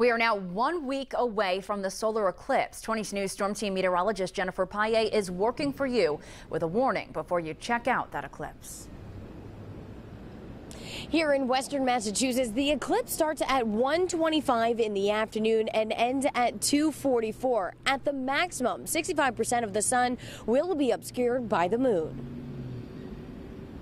We are now one week away from the solar eclipse. 20 News Storm Team meteorologist Jennifer Paye is working for you with a warning before you check out that eclipse. Here in western Massachusetts, the eclipse starts at 1:25 in the afternoon and ends at 2:44. At the maximum, 65% of the sun will be obscured by the moon.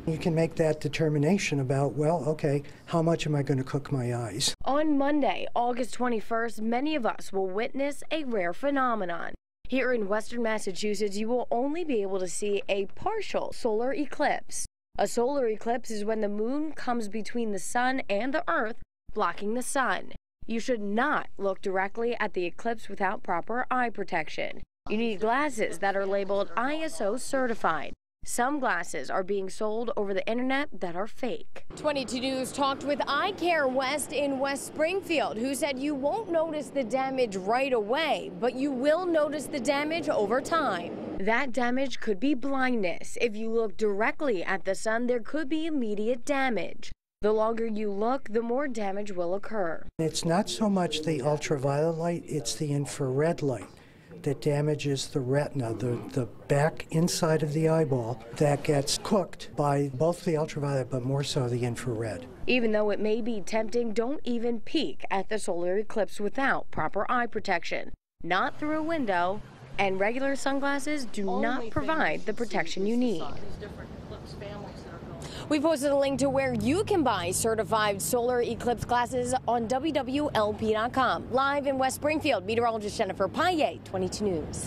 You can make that determination about, well, okay, how much am I going to cook my eyes? On Monday, August 21st, many of us will witness a rare phenomenon. Here in western Massachusetts, you will only be able to see a partial solar eclipse. A solar eclipse is when the moon comes between the sun and the earth, blocking the sun. You should not look directly at the eclipse without proper eye protection. You need glasses that are labeled ISO certified. Some glasses are being sold over the internet that are fake. 22 News talked with Eye Care West in West Springfield, who said you won't notice the damage right away, but you will notice the damage over time. That damage could be blindness. If you look directly at the sun, there could be immediate damage. The longer you look, the more damage will occur. It's not so much the ultraviolet light, it's the infrared light that damages the retina, the, the back inside of the eyeball, that gets cooked by both the ultraviolet but more so the infrared. Even though it may be tempting, don't even peek at the solar eclipse without proper eye protection. Not through a window, and regular sunglasses do Only not provide the protection you need. We posted a link to where you can buy certified solar eclipse glasses on WWLP.com. Live in West Springfield, meteorologist Jennifer Paye, 22 News.